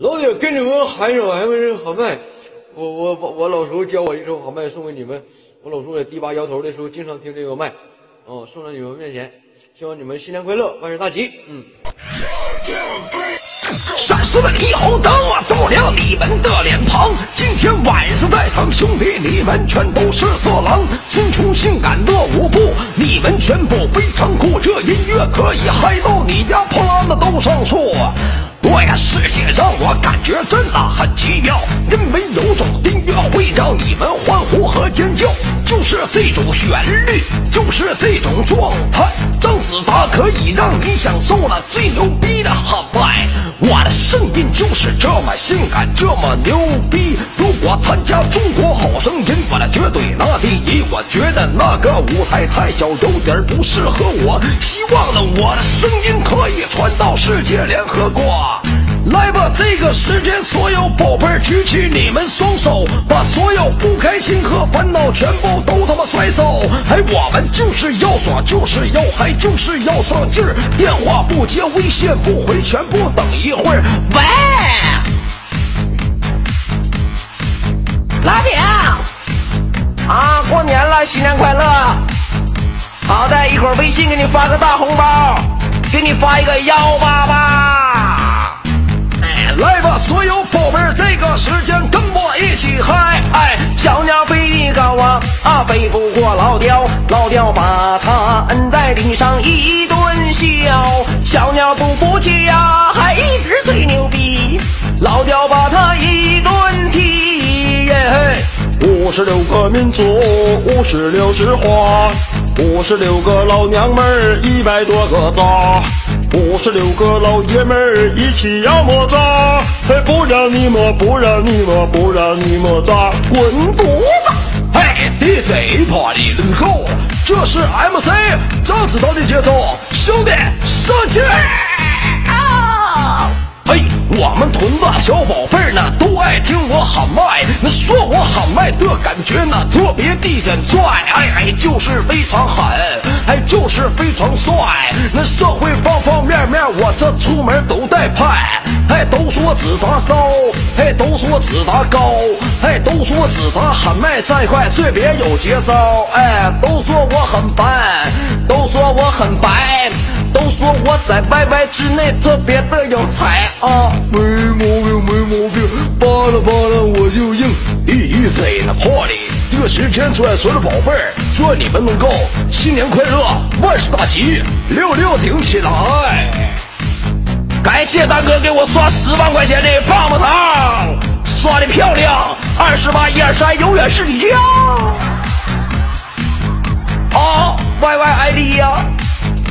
老铁，跟你们喊一首 M 人喊麦，我我我老叔教我一首喊麦送给你们。我老叔在第八摇头的时候经常听这个麦，哦，送到你们面前，希望你们新年快乐，万事大吉。嗯。闪烁的霓虹灯啊，照亮你们的脸庞。今天晚上在场兄弟，你们全都是色狼，送出性感的舞步，你们全部非常酷。这音乐可以嗨到你家破烂的都上树。我呀，世界让我感觉真的很奇妙，因为有种音乐会让你们欢呼和尖叫，就是这种旋律，就是这种状态。张子达可以让你享受了最牛逼的喊麦，我的声音就是这么性感，这么牛逼。如果参加中国好声音，我的绝对拿第一。我觉得那个舞台太小，有点不适合我。希望呢，我的声音可以传到世界联合国。来吧，这个时间，所有宝贝儿举起你们双手，把所有不开心和烦恼全部都他妈甩走。哎，我们就是要爽，就是要嗨，就是要上劲儿。电话不接，微信不回，全部等一会儿。喂，老铁啊，过年了，新年快乐！好的，一会儿微信给你发个大红包，给你发一个幺八八。所有宝贝儿，这个时间跟我一起嗨！哎，小鸟飞得高啊啊，飞不过老雕，老雕把它摁在地上一顿笑。小鸟不服气呀，还一直吹牛逼，老雕把它一顿踢耶嘿。五十六个民族，五十六枝花，五十六个老娘们儿，一百多个渣，五十六个老爷们儿一起要么砸，嘿，不让你摸，不让你摸，不让你摸砸，滚犊子！嘿，DJ party go，这是 MC 张子韬的节奏，兄弟上劲！啊！嘿，我们屯子小宝贝儿呢都爱听我喊麦，那说我喊麦的感觉呢特别地显帅，哎哎，就是非常狠，哎，就是非常帅。那社会方方面面，我这出门都带派，哎，都说子达骚，哎，都说子达高，哎，都说子达喊麦再快最别有节操，哎，都说我很烦，都说我很白。都说我在 YY 之内特别的有才啊，没毛病，没毛病，扒拉扒拉我就硬。一嘴那破里，这个时间祝愿所有的宝贝儿，祝你们能够新年快乐，万事大吉，六六顶起来！感谢大哥给我刷十万块钱的棒棒糖，刷的漂亮，二十八一二三永远是你家。啊，YY ID 呀。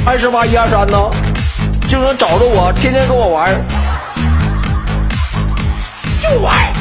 二十八一二三呢，就能找着我，天天跟我玩，就玩。